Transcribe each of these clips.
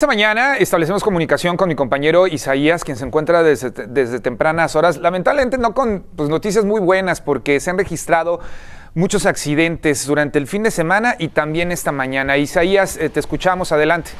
Esta mañana establecemos comunicación con mi compañero Isaías, quien se encuentra desde, desde tempranas horas. Lamentablemente no con pues, noticias muy buenas porque se han registrado muchos accidentes durante el fin de semana y también esta mañana. Isaías, eh, te escuchamos, adelante.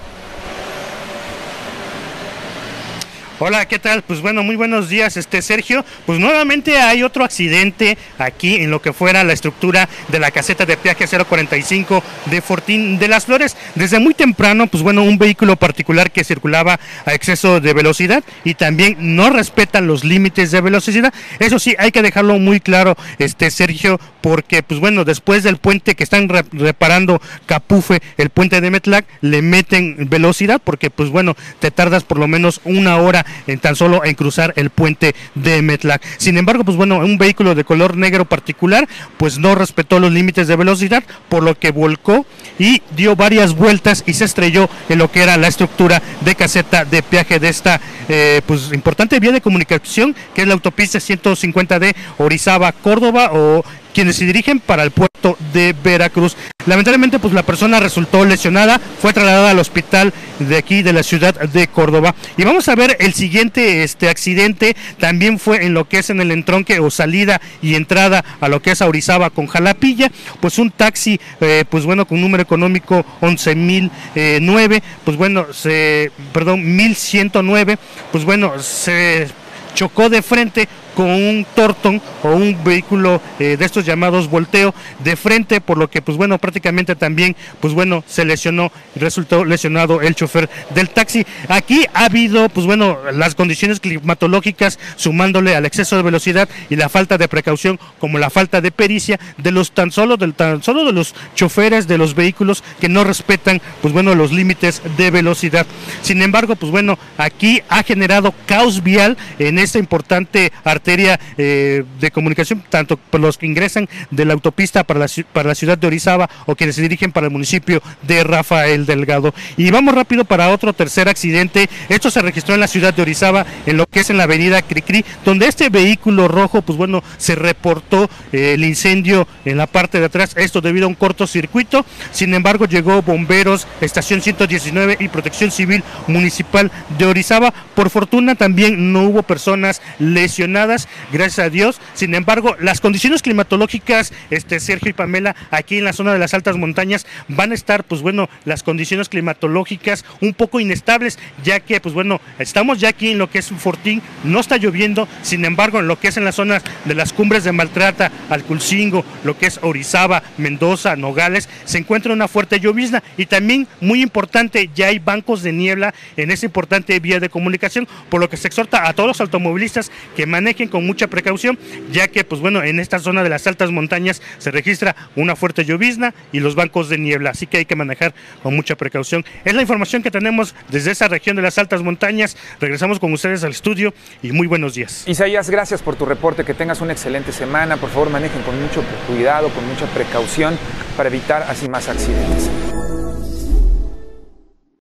Hola, ¿qué tal? Pues bueno, muy buenos días, este Sergio. Pues nuevamente hay otro accidente aquí en lo que fuera la estructura de la caseta de peaje 045 de Fortín de las Flores. Desde muy temprano, pues bueno, un vehículo particular que circulaba a exceso de velocidad y también no respeta los límites de velocidad. Eso sí, hay que dejarlo muy claro, este Sergio, porque pues bueno, después del puente que están reparando Capufe, el puente de Metlac, le meten velocidad porque pues bueno, te tardas por lo menos una hora en tan solo en cruzar el puente de Metlac. Sin embargo, pues bueno, un vehículo de color negro particular, pues no respetó los límites de velocidad, por lo que volcó y dio varias vueltas y se estrelló en lo que era la estructura de caseta de peaje de esta eh, pues importante vía de comunicación que es la autopista 150 de Orizaba, Córdoba o quienes se dirigen para el puerto de Veracruz. Lamentablemente, pues la persona resultó lesionada, fue trasladada al hospital de aquí de la ciudad de Córdoba. Y vamos a ver el siguiente este accidente, también fue en lo que es en el entronque o salida y entrada a lo que es Aurizaba con Jalapilla, pues un taxi, eh, pues bueno, con número económico 11.009, eh, pues bueno, se, perdón, 1109, pues bueno, se chocó de frente con un Torton o un vehículo eh, de estos llamados volteo de frente, por lo que pues bueno, prácticamente también pues bueno, se lesionó, resultó lesionado el chofer del taxi. Aquí ha habido pues bueno, las condiciones climatológicas sumándole al exceso de velocidad y la falta de precaución como la falta de pericia de los tan solo del tan solo de los choferes de los vehículos que no respetan pues bueno, los límites de velocidad. Sin embargo, pues bueno, aquí ha generado caos vial en esta importante arteria eh, de comunicación, tanto por los que ingresan de la autopista para la, para la ciudad de Orizaba o quienes se dirigen para el municipio de Rafael Delgado. Y vamos rápido para otro tercer accidente. Esto se registró en la ciudad de Orizaba, en lo que es en la avenida Cricri, donde este vehículo rojo, pues bueno, se reportó eh, el incendio en la parte de atrás, esto debido a un cortocircuito. Sin embargo, llegó bomberos, estación 119 y protección civil municipal de Orizaba. Por fortuna también no hubo personas lesionadas gracias a Dios. Sin embargo, las condiciones climatológicas, este Sergio y Pamela, aquí en la zona de las altas montañas, van a estar, pues bueno, las condiciones climatológicas un poco inestables, ya que, pues bueno, estamos ya aquí en lo que es un Fortín, no está lloviendo, sin embargo, en lo que es en las zonas de las cumbres de Maltrata, Alculcingo, lo que es Orizaba, Mendoza, Nogales, se encuentra una fuerte llovizna y también, muy importante, ya hay bancos de niebla en esa importante vía de comunicación, por lo que se exhorta a todos los automovilistas que con mucha precaución, ya que, pues bueno, en esta zona de las altas montañas se registra una fuerte llovizna y los bancos de niebla, así que hay que manejar con mucha precaución. Es la información que tenemos desde esa región de las altas montañas. Regresamos con ustedes al estudio y muy buenos días. Isaías, gracias por tu reporte, que tengas una excelente semana. Por favor, manejen con mucho cuidado, con mucha precaución para evitar así más accidentes.